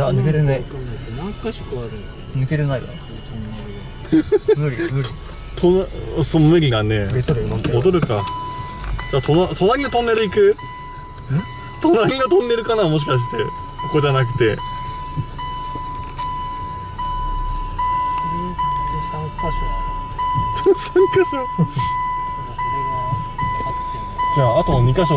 や抜けれない。何箇所かある抜けれないわ。無理無理。となそう無理だね戻るか。じゃあとな隣のトンネル行く？隣のトンネルかな？もしかして。ここじゃなくて。3箇所ある。3箇所。それがあっても。じゃああと2箇所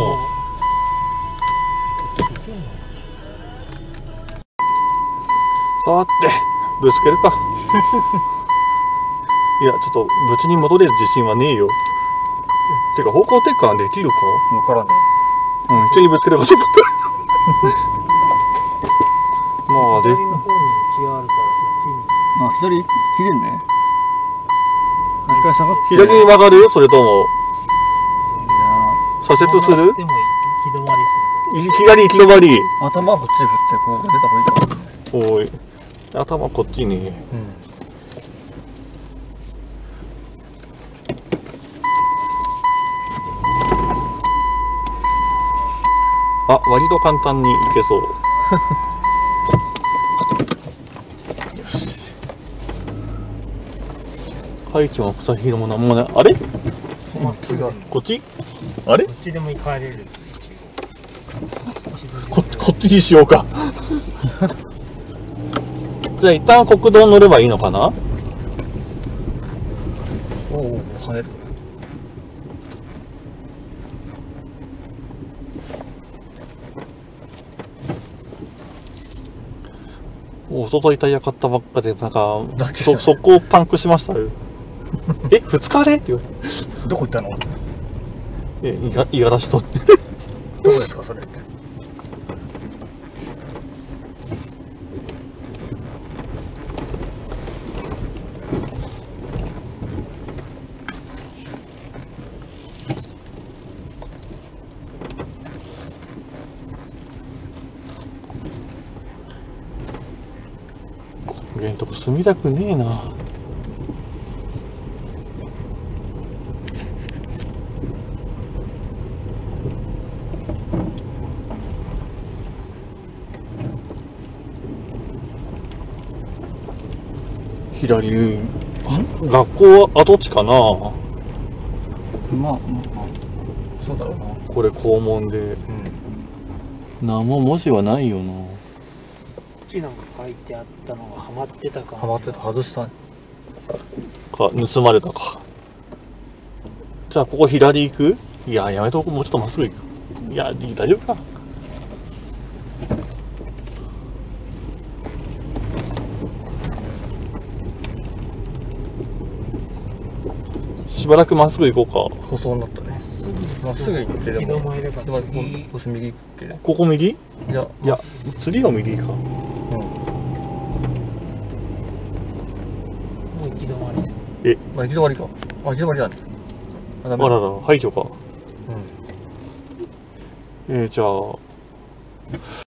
さてぶつけるか。いやちょっと無事に戻れる自信はねえよ。てか方向転換できるか？分からねうん一緒にぶつけるかと思ったまあで。左の方に道があるからそっちに。あ左切れんね。一回下がって。左に曲がるそれとも。い左折する？き止まりする。左行き止まり。や頭こっち振ってこう出た方がいいかおい頭こっちに。うんあ割と簡単にいけそう。よし。廃草広もなんもない。あれ？ここっち？あれ？っちでも行かれる こっちにしようかじゃあ一旦国道乗ればいいのかな？おお跳ねる。おとといタイヤ買ったばっかでなんかだけそ速攻パンクしました？よえ二日で？って言われてどこ行ったの？どえいがいがらしとこですかそれ俺んとこ住みたくねえな。左あ学校は跡地かな？まあまあまあそうだろうな。これ校門で。うん。何も文字はないよなこっちなんか書いてあったのがハマってたかハマってた外したねか盗まれたか。じゃあここ左行く？いややめとこう。もうちょっとまっすぐ行く。いやいい大丈夫か。しばらくまっすぐ行こうか。細になったね。まっすぐまっすぐ行ってでもここ右行け？るここ右？いいやや次が右かうんう行き止まりですえ？まあ行き止まりか。あ行き止まりだねあダメ。あらら廃墟か。うん。えー、じゃあ